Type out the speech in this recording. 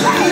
Yes!